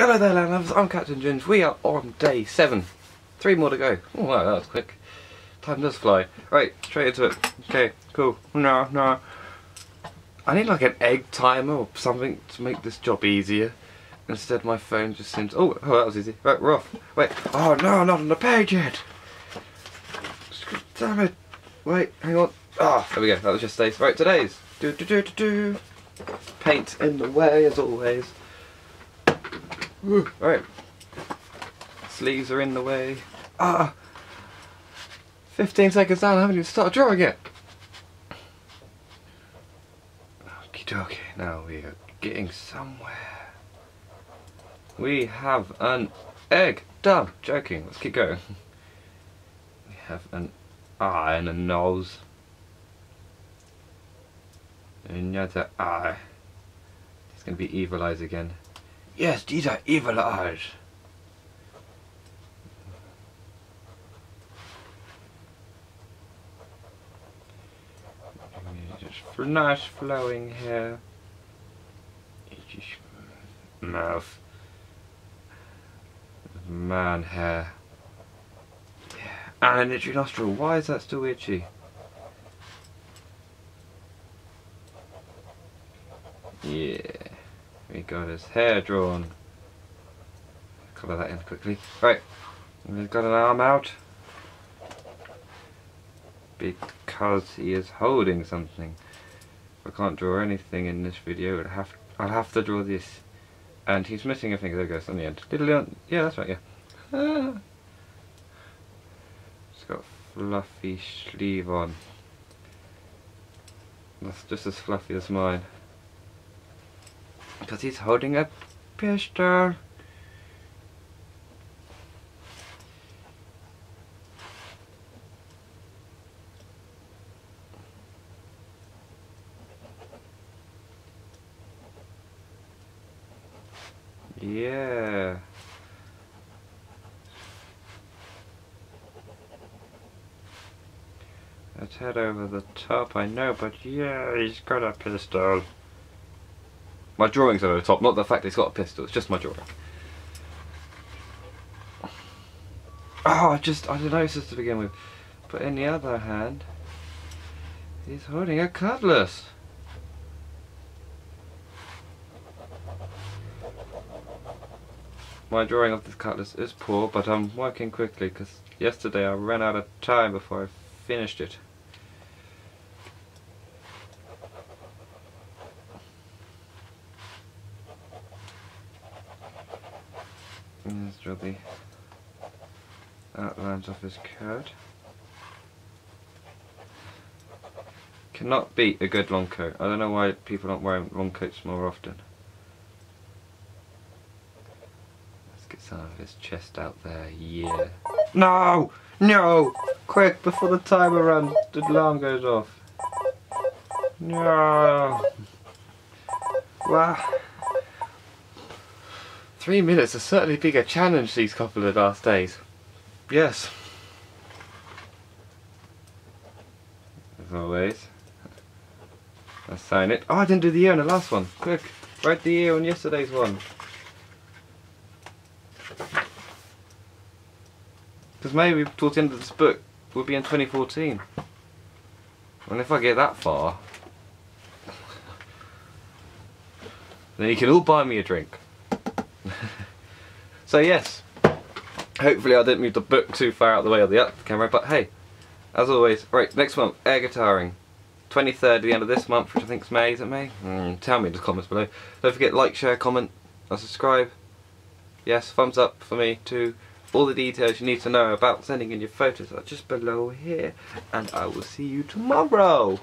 Hello there land lovers, I'm Captain Ginge. We are on day 7. Three more to go. Oh wow, that was quick. Time does fly. Right, straight into it. Okay, cool. No, no. I need like an egg timer or something to make this job easier. Instead my phone just seems... Oh, oh that was easy. Right, we're off. Wait. Oh no, not on the page yet. Damn it. Wait, hang on. Ah, oh, there we go. That was just today's. Right, today's. Do do do do do. Paint in the way as always. Alright. Sleeves are in the way. Ah! 15 seconds down, I haven't even started drawing yet. Okie dokie, now we are getting somewhere. We have an egg. Done. Joking. Let's keep going. We have an eye and a nose. Another eye. It's going to be evil eyes again. Yes, these are evil eyes. Just nice flowing hair. Mouth. Man hair. And an itchy nostril. Why is that still itchy? Yeah. We got his hair drawn. Colour that in quickly. Right, we've got an arm out. Because he is holding something. I can't draw anything in this video, I'll have, I'll have to draw this. And he's missing a finger, there goes on the end. Little, yeah, that's right, yeah. Ah. It's got fluffy sleeve on. That's just as fluffy as mine. Because he's holding a pistol. Yeah. Let's head over the top, I know, but yeah, he's got a pistol. My drawing's over the top, not the fact he's got a pistol, it's just my drawing. Oh, I just, I don't notice this to begin with. But in the other hand, he's holding a cutlass. My drawing of this cutlass is poor, but I'm working quickly because yesterday I ran out of time before I finished it. Let's draw the outlines of his coat. Cannot beat a good long coat. I don't know why people aren't wearing long coats more often. Let's get some of his chest out there, yeah. No! No! Quick, before the timer runs, the alarm goes off. No! Wow. Three minutes has certainly been a challenge these couple of last days. Yes. As always. Let's sign it. Oh, I didn't do the ear on the last one. Quick, write the ear on yesterday's one. Because maybe towards the end of this book, we'll be in 2014. And if I get that far, then you can all buy me a drink. so yes, hopefully I didn't move the book too far out of the way of the camera, but hey, as always, right, next month, air guitaring. 23rd at the end of this month, which I think is May, is it May? Mm, tell me in the comments below. Don't forget like, share, comment, and subscribe. Yes, thumbs up for me too. All the details you need to know about sending in your photos are just below here. And I will see you tomorrow.